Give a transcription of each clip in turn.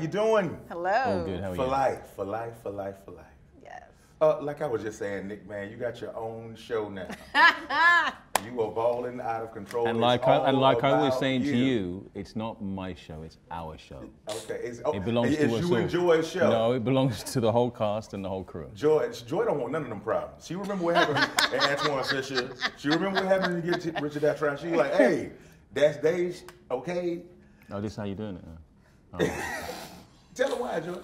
you doing? Hello. Oh, good. How are For you? life, for life, for life, for life. Yes. Uh, like I was just saying, Nick, man, you got your own show now. you are balling out of control. And like I, and like I was about saying to you, it's not my show. It's our show. Okay, it's, oh, It belongs it's to us you all. and Joy's show. No, it belongs to the whole cast and the whole crew. Joy, Joy don't want none of them problems. She remember what happened at Antwone Fisher. She remember what happened to get to Richard that trash. She like, hey, that's Dave, okay? Oh, this is how you doing it? huh? Tell him why, Joy.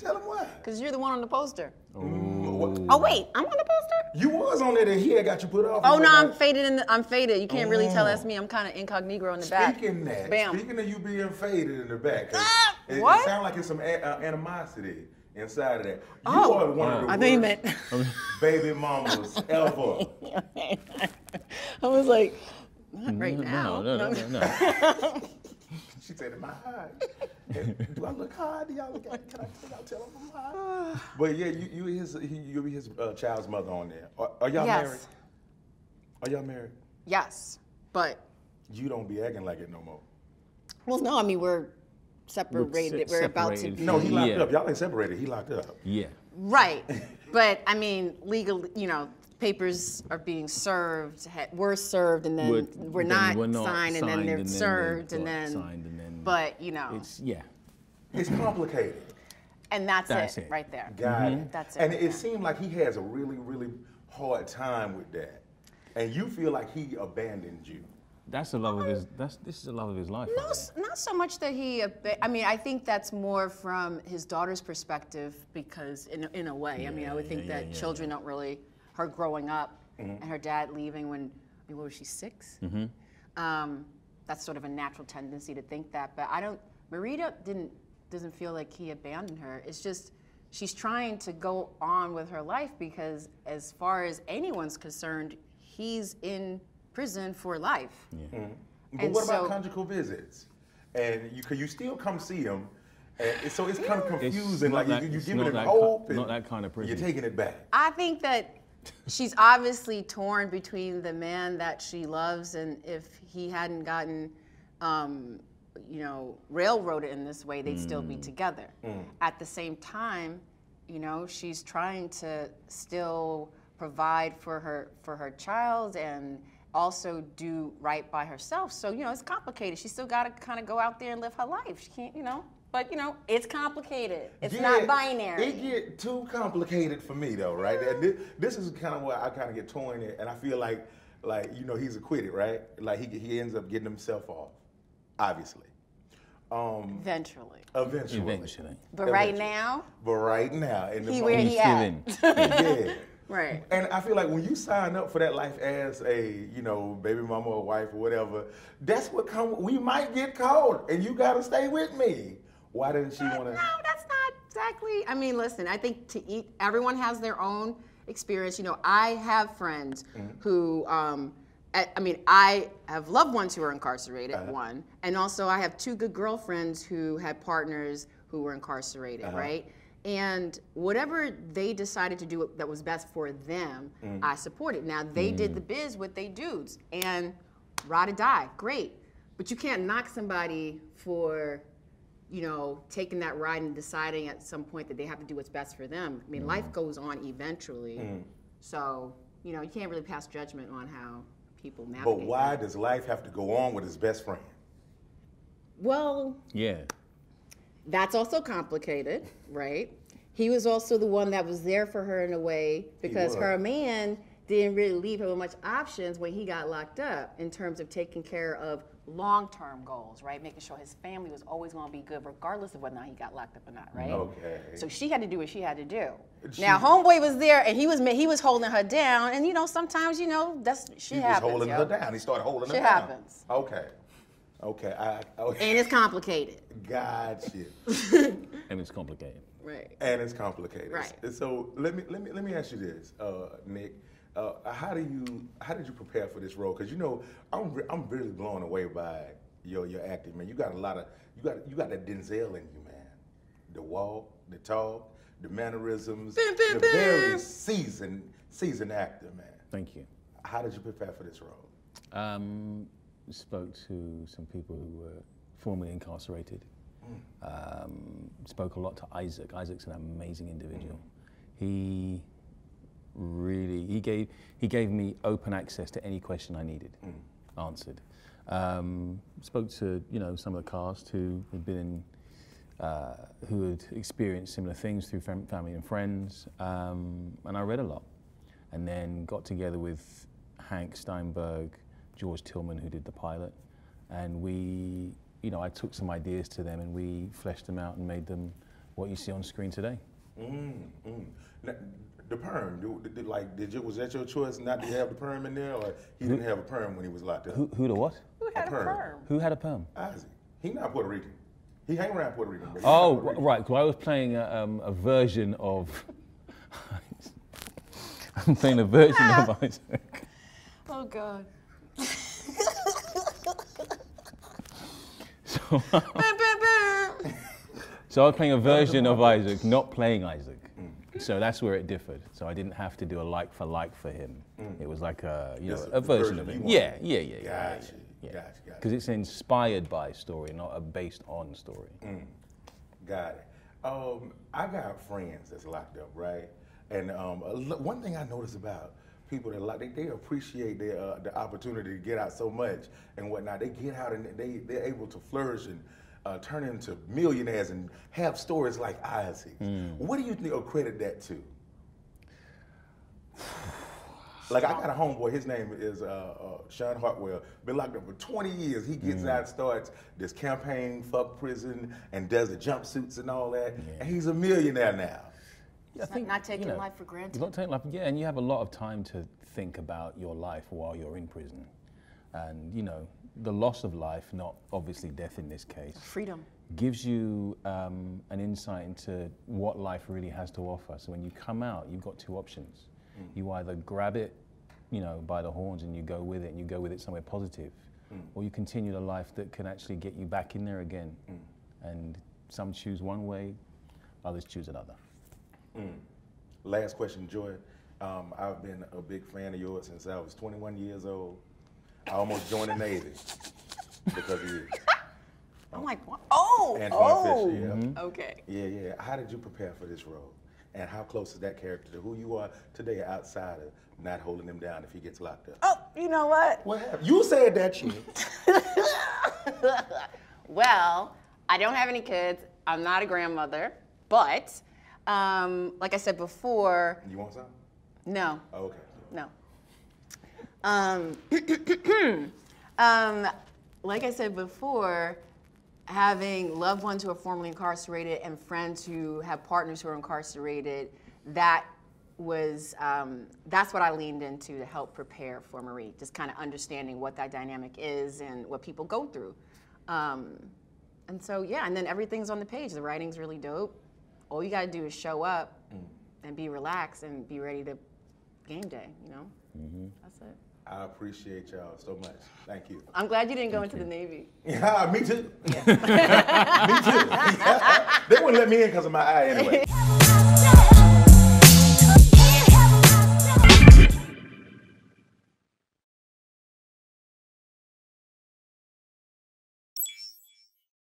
Tell him why. Because you're the one on the poster. What- Oh wait, I'm on the poster. You was on there that he had got you put off. Oh no, I'm faded in the. I'm faded. You can't really tell Oh. that's me. I'm kind of incognito in the back. Speaking that, Bam. speaking of you being faded in the back, 'cause Ah, it, what? it sounds like it's some a- uh, animosity inside of that. You Oh. are one of the I thought you worst meant. baby mamas ever. I was like, not right now. No, no, no, no. no. She said, "Am I high? Do I look high? Do y'all look? Can I, can I tell him I'm high?" But yeah, you you his he, you be his uh, child's mother on there. Are, are y'all Yes. married? Are y'all married? Yes, but You don't be acting like it no more. well, no. I mean, we're separated. We're, about to. Be, No, he locked Yeah. up. Y'all ain't separated. He locked up. Yeah. Right, but I mean, legally, You know, papers are being served. ha- Were served, and then We're- we're, then not, we're not signed, and then they're and then served, they've and then. signed, and then- But you know, It's yeah. It's complicated. and that's, That's it, it. right there. Got mm-hmm. it. That's it And right it there. seemed like he has a really, really hard time with that. And you feel like he abandoned you. That's the love of his. That's this is the love of his life. No, right not so much that he. I mean, I think that's more from his daughter's perspective because, in a- in a way, I mean, I would think yeah, that yeah, yeah, children don't really. Her growing up mm-hmm. and her dad leaving when, I mean, what was she 6 mm-hmm. Um, that's sort of a natural tendency to think that, but I don't. Marita didn't doesn't feel like he abandoned her. It's just she's trying to go on with her life because, as far as anyone's concerned, he's in prison for life. Yeah. Mm-hmm. But And what about conjugal visits? And you can you still come see him. And so it's kind of confusing. not Like that- you, you're it's giving not him that hope. ki- not that kind of prison. You're taking it back. I think that she's obviously torn between the man that she loves and if he hadn't gotten, um, you know, railroaded in this way, they'd still be together. At the same time, you know, she's trying to still provide for her for her child and also do right by herself. So you know, it's complicated. She still got to kind of go out there and live her life. She can't, you know. But you know, it's complicated. It's Yeah, not binary. It get too complicated for me though, right? And thi- this is kind of where I kind of get torn in, and I feel like, like you know, he's acquitted, right? Like he he ends up getting himself off, obviously. Um, Eventually. eventually. Eventually. But right now, But right now, in the He where moment, he He's still at. yeah. right. And I feel like when you sign up for that life as a, you know, baby mama or wife or whatever, that's what come. We might get caught, and you gotta stay with me. Why didn't she want to? No, that's not exactly. I mean, listen, I think to eat, everyone has their own experience. You know, I have friends Mm-hmm. who, um, I, I mean, I have loved ones who are incarcerated, Uh-huh. one, and also I have two good girlfriends who had partners who were incarcerated, Uh-huh. right? And whatever they decided to do that was best for them, Mm. I supported. Now they did the biz with they dudes, and ride or die, great. But you can't knock somebody for you know, taking that ride and deciding at some point that they have to do what's best for them. I mean, Mm. life goes on eventually. So, you know, you can't really pass judgment on how people navigate. But why that. does life have to go on with his best friend? Well, Yeah. that's also complicated, right? He was also the one that was there for her in a way because was. her man didn't really leave her with much options when he got locked up in terms of taking care of long-term goals, right? Making sure his family was always going to be good regardless of whether or not he got locked up or not, right? Okay. So she had to do what she had to do. She- now, homeboy was there and he was he was holding her down, and you know sometimes you know that's shit He happens. was holding yo. her down. He started holding Shit her down. happens. Okay. Okay. I, okay. And it's complicated. Got you. And it's complicated. Right. And it's complicated. Right. So let me let me let me ask you this, uh, Nick. Uh, how do you how did you prepare for this role? Because you know I'm re- I'm really blown away by your your acting, man. You got a lot of you got you got that Denzel in you, man. The walk, the talk, the mannerisms. Bim, bim, the very seasoned seasoned actor, man. Thank you. How did you prepare for this role? Um, spoke to some people who were formerly incarcerated Um, spoke a lot to Isaac. Isaac's an amazing individual. He really he gave he gave me open access to any question I needed answered. Um, spoke to you know some of the cast who had been in, uh, who had experienced similar things through fam- family and friends, um, and I read a lot, and then got together with Hank Steinberg, George Tillman, who did the pilot, and we you know I took some ideas to them and we fleshed them out and made them what you see on screen today. Mm, mm. Now, the perm, do, did, like, did you, was that your choice not to have the perm in there, or he didn't have a perm when he was locked up? Who, who the what? Who had a perm. perm? Who had a perm? Isaac. He not Puerto Rican. He hang around Puerto Rican. But Oh, not Puerto Rican. right. 'cause I was playing a, um, a version of. I'm playing a version of Isaac. Oh God. So, so I was playing a version of Isaac, not playing Isaac. So that's where it differed. So I didn't have to do a like for like for him. It was like a you know Just a version version of want. Yeah, yeah, yeah, yeah. Gotcha, yeah, gotcha, gotcha. Because it's inspired by story, not a based on story. Got it. Um, I got friends that's locked up, right? And um, one thing I notice about people that lock, they, they appreciate their uh, the opportunity to get out so much and whatnot. They get out and they they're able to flourish and uh, turn into millionaires and have stories like Isaac's. What do you think or credit that to? Like I got a homeboy, his name is uh, uh, Sean Hartwell. Been locked up for 20 years. He gets out, starts this campaign, fuck prison, and does the jumpsuits and all that. And he's a millionaire now. Yeah, I Not- not taking life for granted. Not taking life, yeah, and you have a lot of time to think about your life while you're in prison, and you know the loss of life, not obviously death in this case, Freedom. gives you um, an insight into what life really has to offer. So when you come out, you've got two options. You either grab it, you know, by the horns and you go with it, and you go with it somewhere positive, or you continue the life that can actually get you back in there again. And some choose one way, others choose another. Last question, Joy. Um, I've been a big fan of yours since I was 21 years old. I almost joined the Navy because of you. I'm like, what? oh, Antwone oh. Fisher, yeah. Okay. Yeah, yeah. How did you prepare for this role? And how close is that character to who you are today outside of not holding him down if he gets locked up? Oh, you know what? What happened? You said that shit. Well, I don't have any kids. I'm not a grandmother, but um, like I said before, You want some? no, Oh, okay. no. Um, um, like I said before, having loved ones who are formerly incarcerated and friends who have partners who are incarcerated, that was um, that's what I leaned into to help prepare for Marie. Just kind of understanding what that dynamic is and what people go through. Um, and so yeah, and then everything's on the page. The writing's really dope. All you gotta do is show up and be relaxed and be ready to game day. You know, that's it. I appreciate y'all so much. Thank you. I'm glad you didn't go into the Navy. Yeah, me too. me too. they wouldn't let me in because of my eye anyway. Don't